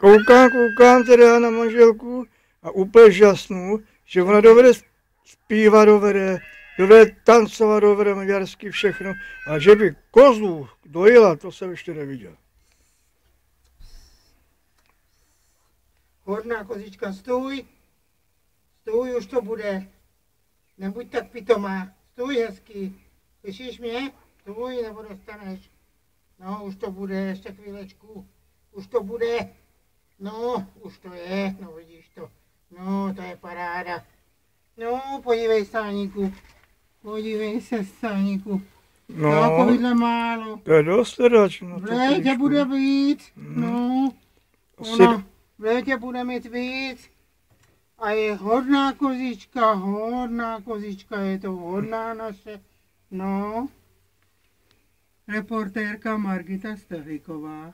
Koukám, koukám teda na manželku a úplně žasnu, že ona dovede zpívat, dovede, dovede tancovat, dovede maďarsky všechno. A že by kozlu dojela, to jsem ještě neviděl. Horná kozička, stůj. Stůj, už to bude. Nebuď tak pitomá. Stůj hezky. Slyšíš mě? Stůj, nebo dostaneš. No, už to bude, ještě chvílečku. Už to bude. No, už to je, no vidíš to. No, to je paráda. No, podívej, Sáníku. Podívej se, Sáníku. No, Takovýhle málo. to je dost teda, na V létě bude víc. Mhm. No, Asi- ona v létě bude mít víc. A je hodná kozička, hodná kozička, je to hodná naše. No. Reportérka Margita Staviková.